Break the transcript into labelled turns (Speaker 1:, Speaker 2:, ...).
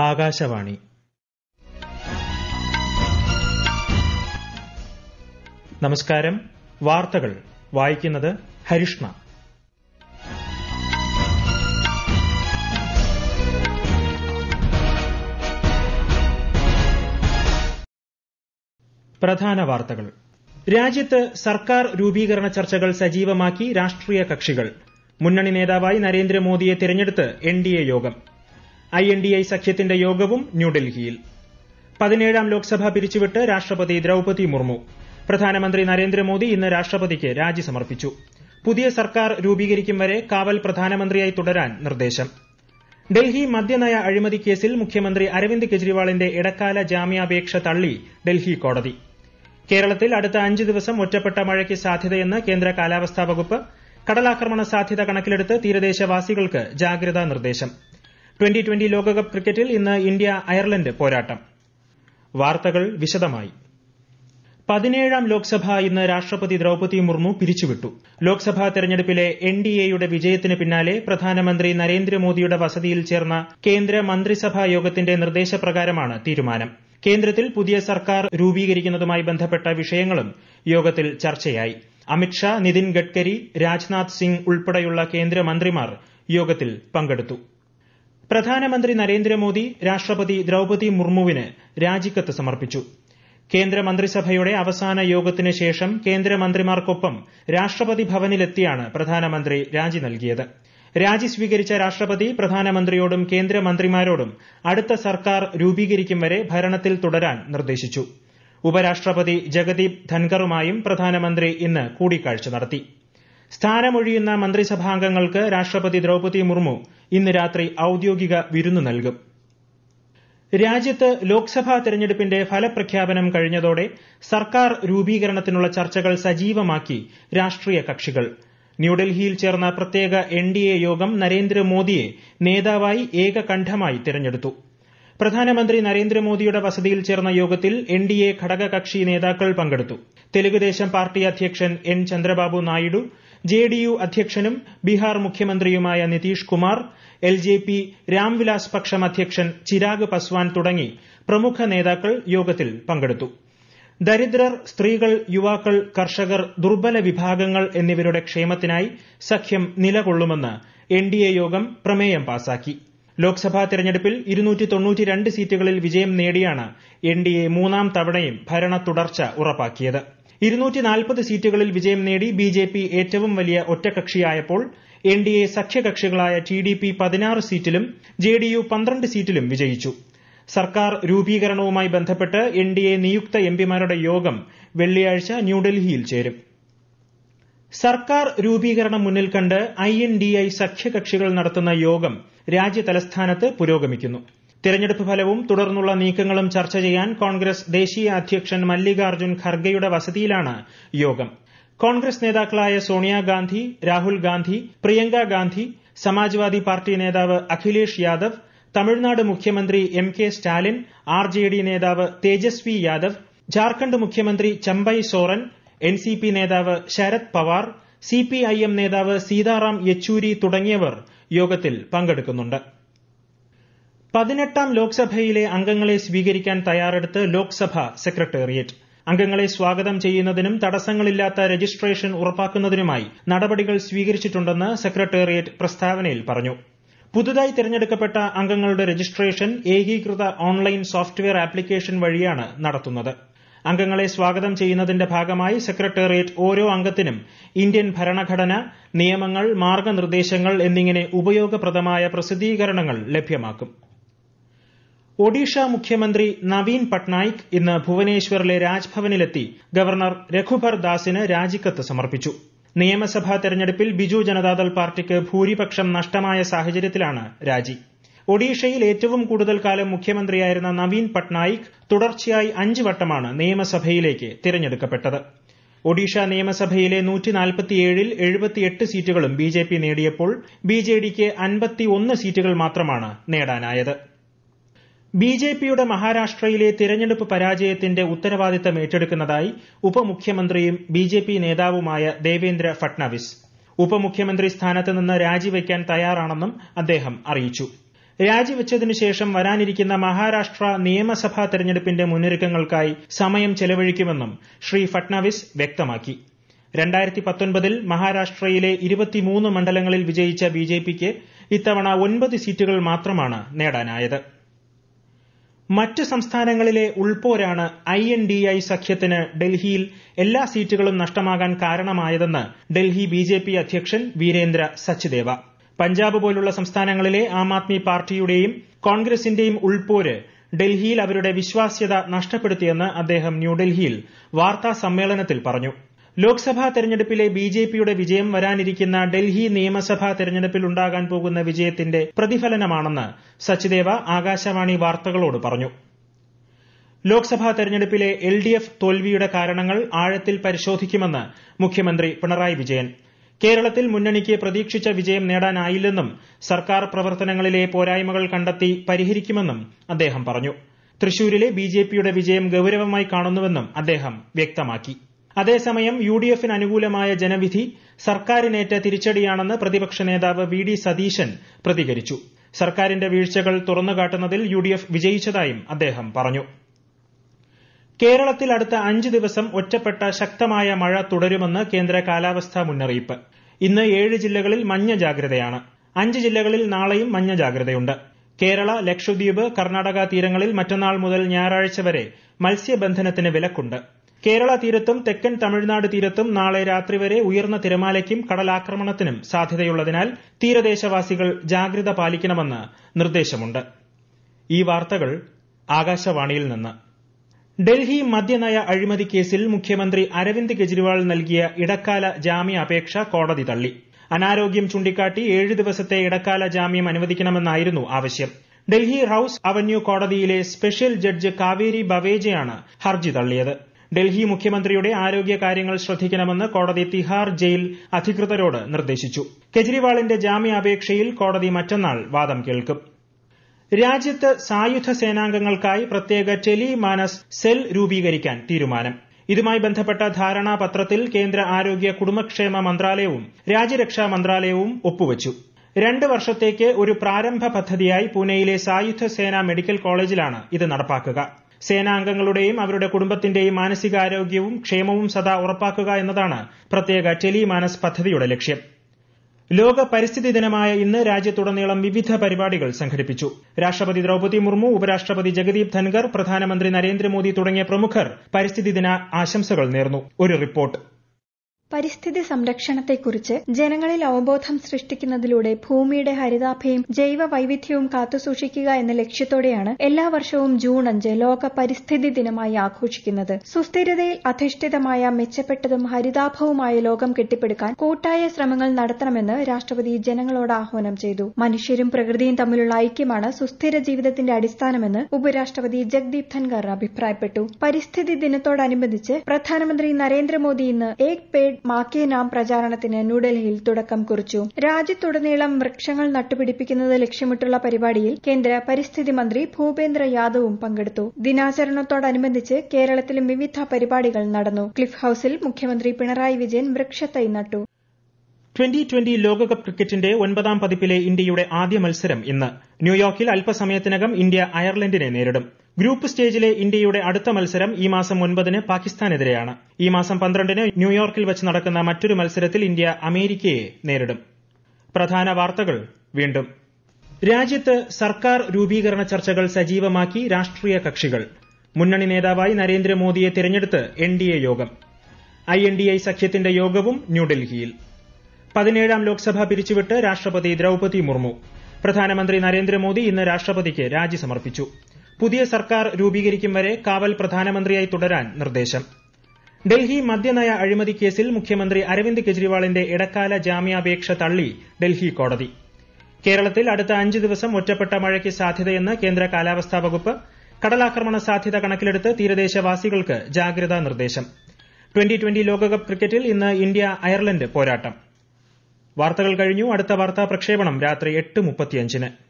Speaker 1: ആകാശവാണി. നമസ്കാരം. വാർത്തകൾ. വായിക്കുന്നത് ഹരിഷ്ണ. പ്രധാന വാർത്തകൾ. രാജ്യത്ത് സർക്കാർ രൂപീകരണ ചർച്ചകൾ സജീവമാക്കി രാഷ്ട്രീയ കക്ഷികൾ. മുന്നണി നേതാവായി നരേന്ദ്രമോദിയെ തിരഞ്ഞെടുത്ത് എൻഡിഎ യോഗം. ഐഎൻഡിഎ സഖ്യത്തിന്റെ യോഗവും ന്യൂഡൽഹിയിൽ. പതിനേഴാം ലോക്സഭ പിരിച്ചുവിട്ട് രാഷ്ട്രപതി ദ്രൌപതി മുർമു. പ്രധാനമന്ത്രി നരേന്ദ്രമോദി ഇന്ന് രാഷ്ട്രപതിക്ക് രാജി സമർപ്പിച്ചു. പുതിയ സർക്കാർ രൂപീകരിക്കും വരെ കാവൽ പ്രധാനമന്ത്രിയായി തുടരാൻ നിർദ്ദേശം. ഡൽഹി മദ്യനയ അഴിമതി കേസിൽ മുഖ്യമന്ത്രി അരവിന്ദ് കെജ്രിവാളിന്റെ ഇടക്കാല ജാമ്യാപേക്ഷ തള്ളി ഡൽഹി കോടതി. കേരളത്തിൽ അടുത്ത അഞ്ച് ദിവസം ഒറ്റപ്പെട്ട മഴയ്ക്ക് സാധ്യതയെന്ന് കേന്ദ്ര കാലാവസ്ഥാ വകുപ്പ്. കടലാക്രമണ സാധ്യത കണക്കിലെടുത്ത് തീരദേശവാസികൾക്ക് ജാഗ്രതാ നിർദ്ദേശം. ട്വന്റി ട്വന്റി ലോകകപ്പ് ക്രിക്കറ്റിൽ ഇന്ന് ഇന്ത്യ അയർലന്റ് പോരാട്ടം. വാർത്തകൾ വിശദമായി. പതിനേഴാം ലോക്സഭ ഇന്ന് രാഷ്ട്രപതി ദ്രൌപതി മുർമു പിരിച്ചുവിട്ടു. ലോക്സഭാ തെരഞ്ഞെടുപ്പിലെ എൻഡിഎയുടെ വിജയത്തിന് പിന്നാലെ പ്രധാനമന്ത്രി നരേന്ദ്രമോദിയുടെ വസതിയിൽ ചേർന്ന കേന്ദ്ര മന്ത്രിസഭാ യോഗത്തിന്റെ നിർദ്ദേശപ്രകാരമാണ് തീരുമാനം. കേന്ദ്രത്തിൽ പുതിയ സർക്കാർ രൂപീകരിക്കുന്നതുമായി ബന്ധപ്പെട്ട വിഷയങ്ങളും യോഗത്തിൽ ചർച്ചയായി. അമിത്ഷാ നിതിൻ ഗഡ്കരി രാജ്നാഥ് സിംഗ് ഉൾപ്പെടെയുള്ള കേന്ദ്രമന്ത്രിമാർ യോഗത്തിൽ പങ്കെടുത്തു. പ്രധാനമന്ത്രി നരേന്ദ്രമോദി രാഷ്ട്രപതി ദ്രൌപതി മുർമുവിന് രാജിക്കത്ത് സമർപ്പിച്ചു. കേന്ദ്രമന്ത്രിസഭയുടെ അവസാന യോഗത്തിന് ശേഷം കേന്ദ്രമന്ത്രിമാർക്കൊപ്പം രാഷ്ട്രപതി ഭവനിലെത്തിയാണ് പ്രധാനമന്ത്രി രാജി നൽകിയത്. രാജി സ്വീകരിച്ച രാഷ്ട്രപതി പ്രധാനമന്ത്രിയോടും കേന്ദ്രമന്ത്രിമാരോടും അടുത്ത സർക്കാർ രൂപീകരിക്കും വരെ ഭരണത്തിൽ തുടരാൻ നിർദ്ദേശിച്ചു. ഉപരാഷ്ട്രപതി ജഗദീപ് ധൻകറുമായും പ്രധാനമന്ത്രി ഇന്ന് കൂടിക്കാഴ്ച നടത്തി. സ്ഥാനമൊഴിയുന്ന മന്ത്രിസഭാംഗങ്ങൾക്ക് രാഷ്ട്രപതി ദ്രൌപതി മുർമു ഇന്ന് രാത്രി ഔദ്യോഗിക വിരുന്ന് നൽകും. രാജ്യത്ത് ലോക്സഭാ തെരഞ്ഞെടുപ്പിന്റെ ഫലപ്രഖ്യാപനം കഴിഞ്ഞതോടെ സർക്കാർ രൂപീകരണത്തിനുള്ള ചർച്ചകൾ സജീവമാക്കി രാഷ്ട്രീയ കക്ഷികൾ. ന്യൂഡൽഹിയിൽ ചേർന്ന പ്രത്യേക എൻഡിഎ യോഗം നരേന്ദ്രമോദിയെ നേതാവായി ഏകകണ്ഠമായി തെരഞ്ഞെടുത്തു. പ്രധാനമന്ത്രി നരേന്ദ്രമോദിയുടെ വസതിയിൽ ചേർന്ന യോഗത്തിൽ എൻഡിഎ ഘടകകക്ഷി നേതാക്കൾ പങ്കെടുത്തു. തെലുഗുദേശം പാർട്ടി അധ്യക്ഷൻ എൻ ചന്ദ്രബാബു നായിഡു ജെഡിയു അധ്യക്ഷനും ബീഹാർ മുഖ്യമന്ത്രിയുമായ Nitish Kumar L J P Ramvilas പക്ഷം അധ്യക്ഷൻ ചിരാഗ് പസ്വാൻ തുടങ്ങി പ്രമുഖ നേതാക്കൾ യോഗത്തിൽ പങ്കെടുത്തു. ദരിദ്രർ സ്ത്രീകൾ യുവാക്കൾ കർഷകർ ദുർബല വിഭാഗങ്ങൾ എന്നിവരുടെ ക്ഷേമത്തിനായി സഖ്യം നിലകൊള്ളുമെന്ന് എൻഡിഎ യോഗം പ്രമേയം പാസാക്കി. ലോക്സഭാ തെരഞ്ഞെടുപ്പിൽ സീറ്റുകളിൽ വിജയം നേടിയാണ് എൻഡിഎ മൂന്നാം തവണയും ഭരണ തുടർച്ച ഉറപ്പാക്കിയത്. സീറ്റുകളിൽ വിജയം നേടി ബിജെപി ഏറ്റവും വലിയ ഒറ്റകക്ഷിയായപ്പോൾ എൻഡിഎ സഖ്യകക്ഷികളായ ടിഡിപി പതിനാറ് സീറ്റിലും ജെഡിയു പന്ത്രണ്ട് സീറ്റിലും വിജയിച്ചു. സർക്കാർ രൂപീകരണവുമായി ബന്ധപ്പെട്ട് എൻഡിഎ നിയുക്ത എംപിമാരുടെ യോഗം വെള്ളിയാഴ്ച ന്യൂഡൽഹിയിൽ ചേരും. സർക്കാർ രൂപീകരണം മുന്നിൽ കണ്ട് ഐഎൻഡിഐ സഖ്യകക്ഷികൾ നടത്തുന്ന യോഗം രാജ്യതലസ്ഥാനത്ത് പുരോഗമിക്കുന്നു. തെരഞ്ഞെടുപ്പ് ഫലവും തുടർന്നുള്ള നീക്കങ്ങളും ചർച്ച ചെയ്യാൻ കോൺഗ്രസ് ദേശീയ അധ്യക്ഷൻ മല്ലികാർജുൻ ഖർഗെയുടെ വസതിയിലാണ് യോഗം. കോൺഗ്രസ് നേതാക്കളായ സോണിയാഗാന്ധി രാഹുൽ ഗാന്ധി പ്രിയങ്ക ഗാന്ധി സമാജ്വാദി പാർട്ടി നേതാവ് അഖിലേഷ് യാദവ് തമിഴ്നാട് മുഖ്യമന്ത്രി M K Stalin R J D നേതാവ് തേജസ്വി യാദവ് ജാർഖണ്ഡ് മുഖ്യമന്ത്രി Champai Soren N C P നേതാവ് Sharad Pawar C P I M നേതാവ് സീതാറാം യെച്ചൂരി തുടങ്ങിയവർ യോഗത്തിൽ പങ്കെടുക്കുന്നുണ്ട്. പതിനെട്ടാം ലോക്സഭയിലെ അംഗങ്ങളെ സ്വീകരിക്കാൻ തയ്യാറെടുത്ത് ലോക്സഭ സെക്രട്ടേറിയറ്റ്. അംഗങ്ങളെ സ്വാഗതം ചെയ്യുന്നതിനും തടസ്സങ്ങളില്ലാത്ത രജിസ്ട്രേഷൻ ഉറപ്പാക്കുന്നതിനുമായി നടപടികൾ സ്വീകരിച്ചിട്ടുണ്ടെന്ന് സെക്രട്ടേറിയറ്റ് പ്രസ്താവനയിൽ പറഞ്ഞു. പുതുതായി തിരഞ്ഞെടുക്കപ്പെട്ട അംഗങ്ങളുടെ രജിസ്ട്രേഷൻ ഏകീകൃത ഓൺലൈൻ സോഫ്റ്റ്വെയർ ആപ്ലിക്കേഷൻ വഴിയാണ് നടത്തുന്നത്. അംഗങ്ങളെ സ്വാഗതം ചെയ്യുന്നതിന്റെ ഭാഗമായി സെക്രട്ടേറിയറ്റ് ഓരോ അംഗത്തിനും ഇന്ത്യൻ ഭരണഘടന നിയമങ്ങൾ മാർഗനിർദ്ദേശങ്ങൾ എന്നിങ്ങനെ ഉപയോഗപ്രദമായ പ്രസിദ്ധീകരണങ്ങൾ ലഭ്യമാക്കും. ഒഡീഷ മുഖ്യമന്ത്രി നവീൻ പട്നായിക് ഇന്ന് ഭുവനേശ്വറിലെ രാജ്ഭവനിലെത്തി ഗവർണർ രഘുഭർ ദാസിന് രാജിക്കത്ത് സമർപ്പിച്ചു. നിയമസഭാ തെരഞ്ഞെടുപ്പിൽ ബിജു ജനതാദൾ പാർട്ടിക്ക് ഭൂരിപക്ഷം നഷ്ടമായ സാഹചര്യത്തിലാണ് രാജി. ഒഡീഷയിൽ ഏറ്റവും കൂടുതൽ കാലം മുഖ്യമന്ത്രിയായിരുന്ന നവീൻ പട്നായിക് തുടർച്ചയായി അഞ്ച് വട്ടമാണ് നിയമസഭയിലേക്ക് തിരഞ്ഞെടുക്കപ്പെട്ടത്. ഒഡീഷ നിയമസഭയിലെ ൽ എഴുപത്തിയെട്ട് സീറ്റുകളും ബിജെപി നേടിയപ്പോൾ ബിജെഡിക്ക് അൻപത്തിയൊന്ന് സീറ്റുകൾ മാത്രമാണ് നേടാനായത്. ബിജെപിയുടെ മഹാരാഷ്ട്രയിലെ തിരഞ്ഞെടുപ്പ് പരാജയത്തിന്റെ ഉത്തരവാദിത്തം ഏറ്റെടുക്കുന്നതായി ഉപമുഖ്യമന്ത്രിയും ബിജെപി നേതാവുമായ ദേവേന്ദ്ര ഫട്നാവിസ്. ഉപമുഖ്യമന്ത്രി സ്ഥാനത്ത് നിന്ന് രാജിവയ്ക്കാൻ തയ്യാറാണെന്നും അദ്ദേഹം അറിയിച്ചു. രാജിവച്ചതിനുശേഷം വരാനിരിക്കുന്ന മഹാരാഷ്ട്ര നിയമസഭാ തെരഞ്ഞെടുപ്പിന്റെ മുന്നൊരുക്കങ്ങൾക്കായി സമയം ചെലവഴിക്കുമെന്നും ശ്രീ ഫട്നാവിസ് വ്യക്തമാക്കി. പത്തൊൻപതിൽ മഹാരാഷ്ട്രയിലെ മണ്ഡലങ്ങളിൽ വിജയിച്ച ബിജെപിക്ക് ഇത്തവണ ഒൻപത് സീറ്റുകൾ മാത്രമാണ് നേടാനായത്. മറ്റ് സംസ്ഥാനങ്ങളിലെ ഉൾപോരാണ് ഐ എൻ ഡി ഐ സഖ്യത്തിന് ഡൽഹിയിൽ എല്ലാ സീറ്റുകളും നഷ്ടമാകാൻ കാരണമായതെന്ന് ഡൽഹി ബിജെപി അധ്യക്ഷൻ വീരേന്ദ്ര സച്ദേവ പഞ്ചാബ് പോലുള്ള സംസ്ഥാനങ്ങളിലെ ആം ആദ്മി പാർട്ടിയുടെയും കോൺഗ്രസിന്റെയും ഉൾപോര് ഡൽഹിയിൽ അവരുടെ വിശ്വാസ്യത നഷ്ടപ്പെടുത്തിയെന്ന് അദ്ദേഹം ന്യൂഡൽഹിയിൽ വാർത്താ സമ്മേളനത്തിൽ പറഞ്ഞു. ലോക്സഭാ തെരഞ്ഞെടുപ്പിലെ ബിജെപിയുടെ വിജയം വരാനിരിക്കുന്ന ഡൽഹി നിയമസഭാ തെരഞ്ഞെടുപ്പിൽ ഉണ്ടാകാൻ പോകുന്ന വിജയത്തിന്റെ പ്രതിഫലനമാണെന്ന് സച്ചിദേവ ആകാശവാണി വാർത്തകളോട് പറഞ്ഞു. ലോക്സഭാ തെരഞ്ഞെടുപ്പിലെ എൽ ഡി എഫ് തോൽവിയുടെ കാരണങ്ങൾ ആഴത്തിൽ പരിശോധിക്കുമെന്ന് മുഖ്യമന്ത്രി പിണറായി വിജയൻ. കേരളത്തിൽ മുന്നണിക്ക് പ്രതീക്ഷിച്ച വിജയം നേടാനായില്ലെന്നും സർക്കാർ പ്രവർത്തനങ്ങളിലെ പോരായ്മകൾ കണ്ടെത്തി പരിഹരിക്കുമെന്നും അദ്ദേഹം പറഞ്ഞു. തൃശൂരിലെ ബിജെപിയുടെ വിജയം ഗൌരവമായി കാണുന്നുവെന്നും അദ്ദേഹം വ്യക്തമാക്കി. അതേസമയം യു ഡി എഫിന് അനുകൂലമായ ജനവിധി സർക്കാരിനേറ്റ തിരിച്ചടിയാണെന്ന് പ്രതിപക്ഷ നേതാവ് വി ഡി സതീശൻ പ്രതികരിച്ചു. സർക്കാരിന്റെ വീഴ്ചകൾ തുറന്നുകാട്ടുന്നതിൽ യു ഡി എഫ് വിജയിച്ചതായും അദ്ദേഹം പറഞ്ഞു. കേരളത്തിൽ അടുത്ത അഞ്ച് ദിവസം ഒറ്റപ്പെട്ട ശക്തമായ മഴ തുടരുമെന്ന് കേന്ദ്ര കാലാവസ്ഥാ മുന്നറിയിപ്പ്. ഇന്ന് ഏഴ് ജില്ലകളിൽ മഞ്ഞ ജാഗ്രതയാണ്. അഞ്ച് ജില്ലകളിൽ നാളെയും മഞ്ഞ ജാഗ്രതയുണ്ട്. കേരള ലക്ഷദ്വീപ് കർണാടക തീരങ്ങളിൽ മറ്റന്നാൾ മുതൽ ഞായറാഴ്ച വരെ മത്സ്യബന്ധനത്തിന് വിലക്കുണ്ട്. കേരള തീരത്തും തെക്കൻ തമിഴ്നാട് തീരത്തും നാളെ രാത്രി വരെ ഉയർന്ന തിരമാലയ്ക്കും കടലാക്രമണത്തിനും സാധ്യതയുള്ളതിനാൽ തീരദേശവാസികൾ ജാഗ്രത പാലിക്കണമെന്ന് നിർദ്ദേശമുണ്ട്. ഡൽഹി മദ്യനയ അഴിമതി കേസിൽ മുഖ്യമന്ത്രി അരവിന്ദ് കെജ്രിവാൾ നൽകിയ ഇടക്കാല ജാമ്യാപേക്ഷ കോടതി തള്ളി. അനാരോഗ്യം ചൂണ്ടിക്കാട്ടി ഏഴ് ദിവസത്തെ ഇടക്കാല ജാമ്യം അനുവദിക്കണമെന്നായിരുന്നു ആവശ്യം. ഡൽഹി റൌസ് അവന്യൂ കോടതിയിലെ സ്പെഷ്യൽ ജഡ്ജ് കാവേരി ബവേജയാണ് ഹർജി തള്ളിയത്. ഡൽഹി മുഖ്യമന്ത്രിയുടെ ആരോഗ്യ കാര്യങ്ങൾ ശ്രദ്ധിക്കണമെന്ന് കോടതി തിഹാർ ജയിൽ അധികൃതരോട് നിർദ്ദേശിച്ചു. കെജ്രിവാളിന്റെ ജാമ്യാപേക്ഷയിൽ കോടതി മറ്റന്നാൾ വാദം കേൾക്കും. രാജ്യത്ത് സായുധ സേനാംഗങ്ങൾക്കായി പ്രത്യേക ടെലി മാനസ് സെൽ രൂപീകരിക്കാൻ തീരുമാനം. ഇതുമായി ബന്ധപ്പെട്ട ധാരണാപത്രത്തിൽ കേന്ദ്ര ആരോഗ്യ കുടുംബക്ഷേമ മന്ത്രാലയവും രാജ്യരക്ഷാ മന്ത്രാലയവും ഒപ്പുവച്ചു. രണ്ട് വർഷത്തേക്ക് ഒരു പ്രാരംഭ പദ്ധതിയായി പൂനെയിലെ സായുധ സേനാ മെഡിക്കൽ കോളേജിലാണ് ഇത് നടപ്പാക്കുക. സേനാംഗങ്ങളുടെയും അവരുടെ കുടുംബത്തിന്റെയും മാനസികാരോഗ്യവും ക്ഷേമവും സദാ ഉറപ്പാക്കുക എന്നതാണ് പ്രത്യേക ടെലിമാനസ് പദ്ധതിയുടെ ലക്ഷ്യം. ലോക പരിസ്ഥിതി ദിനമായ ഇന്ന് രാജ്യത്തുടനീളം വിവിധ പരിപാടികൾ സംഘടിപ്പിച്ചു. രാഷ്ട്രപതി ദ്രൌപതി മുർമു ഉപരാഷ്ട്രപതി ജഗദീപ് ധൻകർ പ്രധാനമന്ത്രി നരേന്ദ്രമോദി തുടങ്ങിയ പ്രമുഖർ പരിസ്ഥിതി ദിന ആശംസകൾ നേർന്നു. ഒരു റിപ്പോർട്ട്.
Speaker 2: പരിസ്ഥിതി സംരക്ഷണത്തെക്കുറിച്ച് ജനങ്ങളിൽ അവബോധം സൃഷ്ടിക്കുന്നതിലൂടെ ഭൂമിയുടെ ഹരിതാഭയും ജൈവ വൈവിധ്യവും കാത്തുസൂക്ഷിക്കുക എന്ന ലക്ഷ്യത്തോടെയാണ് എല്ലാ വർഷവും ജൂൺ അഞ്ച് ലോക പരിസ്ഥിതി ദിനമായി ആഘോഷിക്കുന്നത്. സുസ്ഥിരതയിൽ അധിഷ്ഠിതമായ മെച്ചപ്പെട്ടതും ഹരിതാഭവുമായ ലോകം കെട്ടിപ്പടുക്കാൻ കൂട്ടായ ശ്രമങ്ങൾ നടത്തണമെന്ന് രാഷ്ട്രപതി ജനങ്ങളോട് ആഹ്വാനം ചെയ്തു. മനുഷ്യരും പ്രകൃതിയും തമ്മിലുള്ള ഐക്യമാണ് സുസ്ഥിര ജീവിതത്തിന്റെ അടിസ്ഥാനമെന്ന് ഉപരാഷ്ട്രപതി ജഗ്ദീപ് ധൻഖർ അഭിപ്രായപ്പെട്ടു. പരിസ്ഥിതി ദിനത്തോടനുബന്ധിച്ച് പ്രധാനമന്ത്രി നരേന്ദ്രമോദി ഇന്ന് ഏക് പേഡ് മാക്കേ നാം പ്രചാരണത്തിന് ന്യൂഡൽഹിയിൽ തുടക്കം കുറിച്ചു. രാജ്യത്തുടനീളം വൃക്ഷങ്ങൾ നട്ടുപിടിപ്പിക്കുന്നത് ലക്ഷ്യമിട്ടുള്ള പരിപാടിയിൽ കേന്ദ്ര പരിസ്ഥിതി മന്ത്രി ഭൂപേന്ദ്ര യാദവും പങ്കെടുത്തു. ദിനാചരണത്തോടനുബന്ധിച്ച് കേരളത്തിലും വിവിധ പരിപാടികൾ നടന്നു. ക്ലിഫ് ഹൌസിൽ മുഖ്യമന്ത്രി പിണറായി വിജയൻ വൃക്ഷത്തൈ നട്ടു.
Speaker 1: ട്വന്റി ട്വന്റി ലോകകപ്പ് ക്രിക്കറ്റിന്റെ ഒൻപതാം പതിപ്പിലെ ഇന്ത്യയുടെ ആദ്യ മത്സരം ഇന്ന്. ന്യൂയോർക്കിൽ അല്പസമയത്തിനകം ഇന്ത്യ അയർലന്റിനെ നേരിടും. ഗ്രൂപ്പ് സ്റ്റേജിലെ ഇന്ത്യയുടെ അടുത്ത മത്സരം ഈ മാസം ഒൻപതിന് പാകിസ്ഥാനെതിരെയാണ്. ഈ മാസം പന്ത്രണ്ടിന് ന്യൂയോർക്കിൽ വച്ച് നടക്കുന്ന മറ്റൊരു മത്സരത്തിൽ ഇന്ത്യ അമേരിക്കയെ നേരിടും. രാജ്യത്ത് സർക്കാർ രൂപീകരണ ചർച്ചകൾ സജീവമാക്കി രാഷ്ട്രീയ കക്ഷികൾ. മുന്നണി നേതാവായി നരേന്ദ്രമോദിയെ തിരഞ്ഞെടുത്ത് എൻ ഡി എ യോഗം. ഐ എൻ ഡി ഐ സഖ്യത്തിന്റെ യോഗവും ന്യൂഡൽഹിയിൽ. പതിനേഴാം ലോക്സഭ പിരിച്ചുവിട്ട് രാഷ്ട്രപതി ദ്രൌപതി മുർമു. പ്രധാനമന്ത്രി നരേന്ദ്രമോദി ഇന്ന് രാഷ്ട്രപതിക്ക് രാജി സമർപ്പിച്ചു. പുതിയ സർക്കാർ രൂപീകരിക്കും വരെ കാവൽ പ്രധാനമന്ത്രിയായി തുടരാൻ നിർദ്ദേശം. ഡൽഹി മദ്യനയ അഴിമതി കേസിൽ മുഖ്യമന്ത്രി അരവിന്ദ് കെജ്രിവാളിന്റെ ഇടക്കാല ജാമ്യാപേക്ഷ തള്ളി ഡൽഹി കോടതി. കേരളത്തിൽ അടുത്ത അഞ്ച് ദിവസം ഒറ്റപ്പെട്ട മഴയ്ക്ക് സാധ്യതയെന്ന് കേന്ദ്ര കാലാവസ്ഥാ വകുപ്പ് കടലാക്രമണ സാധ്യത കണക്കിലെടുത്ത് തീരദേശവാസികൾക്ക് ജാഗ്രതാ നിർദ്ദേശം. ട്വന്റി ട്വന്റി ലോകകപ്പ് ക്രിക്കറ്റിൽ ഇന്ന് ഇന്ത്യ അയർലന്റ് പോരാട്ടം. വാർത്തകൾ കഴിഞ്ഞു. അടുത്ത വാർത്താ പ്രക്ഷേപണം രാത്രി എട്ട് മുപ്പത്തിയഞ്ചിന്.